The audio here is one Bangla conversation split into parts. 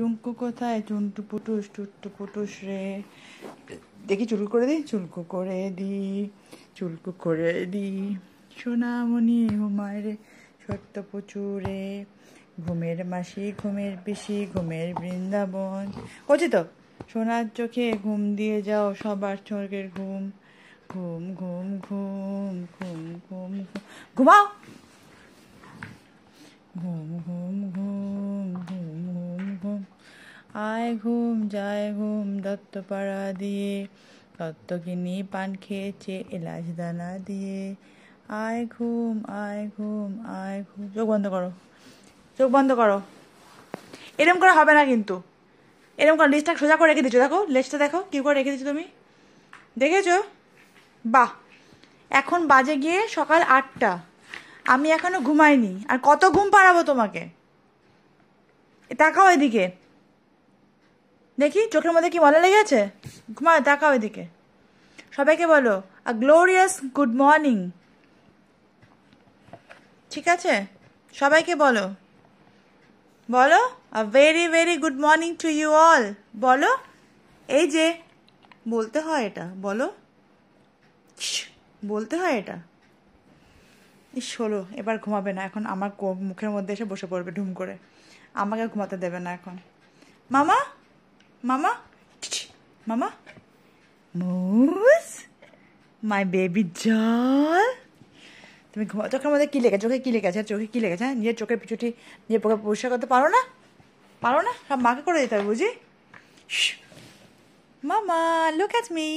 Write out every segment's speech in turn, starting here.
চুমকু কোথায়? চুনটু পুটুস টুট্টু পুটুস রে। দেখি চুল করে দিই? চুলকু করে দি চুলকু করে দি সোনামণি হুমায় রে, সত্য প্রচুরে। ঘুমের মাসি, ঘুমের পিসি, ঘুমের বৃন্দাবন। হচ্ছে তো? সোনার চোখে ঘুম দিয়ে যাও, সবার চোখের ঘুম ঘুম ঘুম ঘুম ঘুম ঘুম। ঘুমাও! ঘুম ঘুম। আয় ঘুম, যায় ঘুম দত্তপাড়া দিয়ে। দত্তগিনি পান খেয়েছে, এলাচ দানা দিয়ে। আয় ঘুম আয় ঘুম আয় ঘুম। চোখ বন্ধ করো। চোখ বন্ধ করো। এরম করে হবে না কিন্তু। এরম করে লিস্টটা সোজা করে রেখে দিচ্ছ। দেখো লিস্টটা দেখো, কী করে রেখে দিচ্ছ তুমি? দেখেছ? বাহ! এখন বাজে গিয়ে সকাল আটটা। আমি এখনও ঘুমাইনি। আর কত ঘুম পাড়াবো তোমাকে? তাকাও এদিকে। দেখি, চোখের মধ্যে কি ময়লা লেগে আছে ঘুমাও, তাকাও এদিকে। সবাইকে বলো আ গ্লোরিয়াস গুড মর্নিং ঠিক আছে? সবাইকে বলো। বলো a very very good morning to you all বলো, এই যে, বলতে হয় এটা, বলো। বলতে হয় এটা। ইস, হলো, এবার ঘুমাবে না, এখন আমার মুখের মধ্যে এসে বসে পড়বে ঢুম করে। আমাকে ঘুমাতে দেবে না এখন। মামা? ছিছ, মামা মুস মাই বেবি জল তুমি ঘুমা চোখের মধ্যে কী লেগেছে? চোখে কী লেগেছে? চোখে কী লেগেছে? হ্যাঁ নিজের চোখের পিছুটি নিজের পোকা পরিষ্কার করতে পারো না? পারো না? সব মাকে করে দিতে হবে বুঝি? মামা লুক অ্যাট মি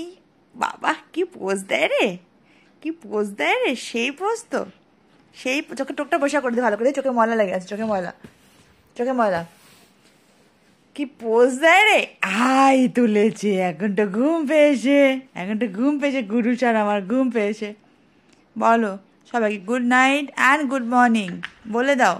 বাবা কি পোজ দেয় রে? কি পোজ দেয় রে? সেই পোজ তো। সেই চোখে টোকটা পয়সা করে দিই ভালো করে। চোখে ময়লা লেগে আছে চোখে ময়লা। চোখে ময়লা। কি পোজ দেয় রে? আই তুলেছে, এখন তো ঘুম পেয়েছে। এখন তো ঘুম পেয়েছে, গুরু চার আমার ঘুম পেয়েছে। বলো, সবাইকে good night and good morning বলে দাও।